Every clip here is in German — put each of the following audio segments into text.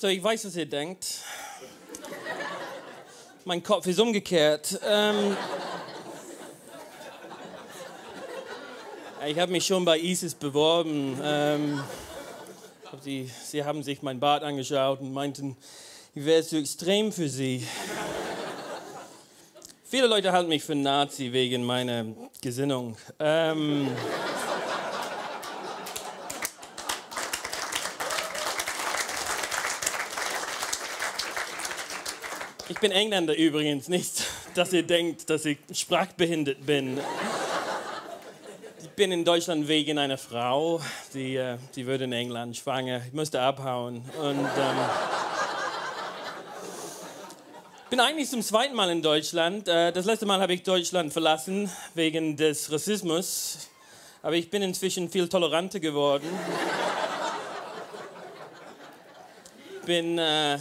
So, ich weiß, was ihr denkt. Mein Kopf ist umgekehrt. Ähm, ich habe mich schon bei ISIS beworben. Ähm, sie, sie haben sich mein Bart angeschaut und meinten, ich wäre zu extrem für sie. Viele Leute halten mich für Nazi wegen meiner Gesinnung. Ähm, Ich bin Engländer übrigens, nicht, dass ihr denkt, dass ich sprachbehindert bin. Ich bin in Deutschland wegen einer Frau, die, äh, die wurde in England schwanger. Ich musste abhauen und ähm, bin eigentlich zum zweiten Mal in Deutschland. Äh, das letzte Mal habe ich Deutschland verlassen wegen des Rassismus, aber ich bin inzwischen viel toleranter geworden. Bin äh,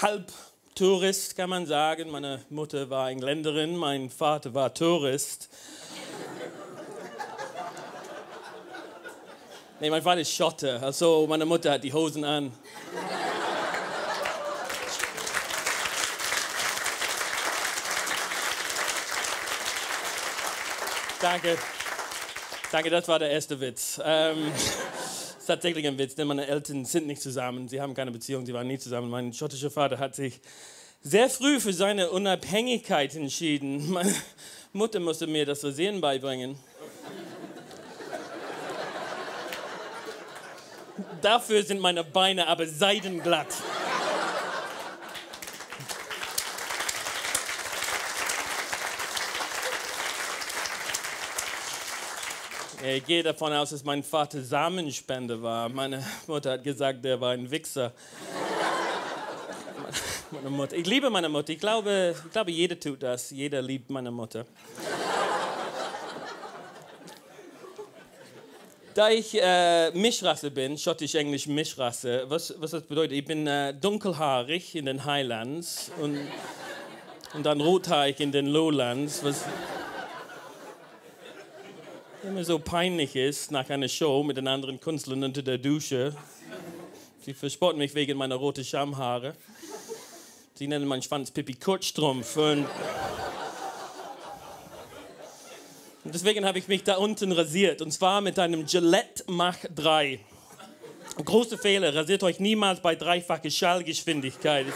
halb Tourist, kann man sagen. Meine Mutter war Engländerin, mein Vater war Tourist. Nee, mein Vater ist Schotte, also meine Mutter hat die Hosen an. Danke. Danke, das war der erste Witz. Ähm, ist tatsächlich ein Witz, denn meine Eltern sind nicht zusammen. Sie haben keine Beziehung, sie waren nie zusammen. Mein schottischer Vater hat sich sehr früh für seine Unabhängigkeit entschieden. Meine Mutter musste mir das Versehen beibringen. Dafür sind meine Beine aber seidenglatt. Ich gehe davon aus, dass mein Vater Samenspender war. Meine Mutter hat gesagt, der war ein Wichser. Meine Mutter. Ich liebe meine Mutter. Ich glaube, ich glaube, jeder tut das. Jeder liebt meine Mutter. Da ich äh, Mischrasse bin, schottisch-englisch Mischrasse, was, was das bedeutet, ich bin äh, dunkelhaarig in den Highlands und, und dann rothaarig in den Lowlands, was immer so peinlich ist nach einer Show mit den anderen Künstlern unter der Dusche. Sie verspotten mich wegen meiner roten Schamhaare. Sie nennen meinen Schwanz Pippi Kurzstrumpf. Und, und deswegen habe ich mich da unten rasiert. Und zwar mit einem Gillette Mach 3. Große Fehler, rasiert euch niemals bei dreifacher Schallgeschwindigkeit.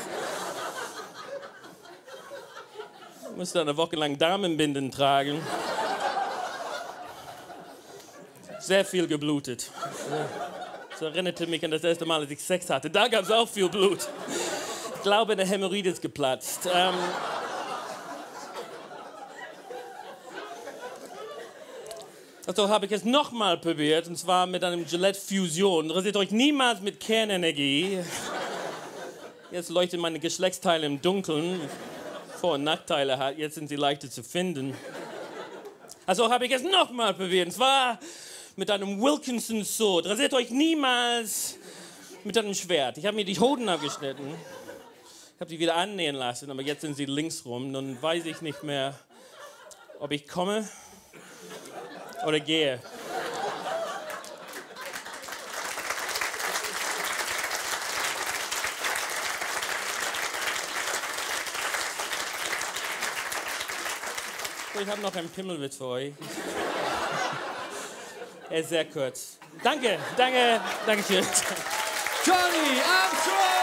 Ich musste eine Woche lang Damenbinden tragen. Sehr viel geblutet. Das erinnerte mich an das erste Mal, als ich Sex hatte. Da gab es auch viel Blut. Ich glaube, eine Hämorrhoide ist geplatzt. Ähm also habe ich es nochmal probiert, und zwar mit einem Gillette Fusion. Rasiert euch niemals mit Kernenergie. Jetzt leuchten meine Geschlechtsteile im Dunkeln. Vor- und Nachteile hat. Jetzt sind sie leichter zu finden. Also habe ich es nochmal probiert. Und zwar mit einem Wilkinson Sword. Rasiert euch niemals mit einem Schwert. Ich habe mir die Hoden abgeschnitten. Ich habe die wieder annähen lassen, aber jetzt sind sie links rum. Nun weiß ich nicht mehr, ob ich komme oder gehe. Ich habe noch einen Pimmelwitz für euch. Ist sehr kurz. Danke, danke, danke schön. Johnny Armstrong!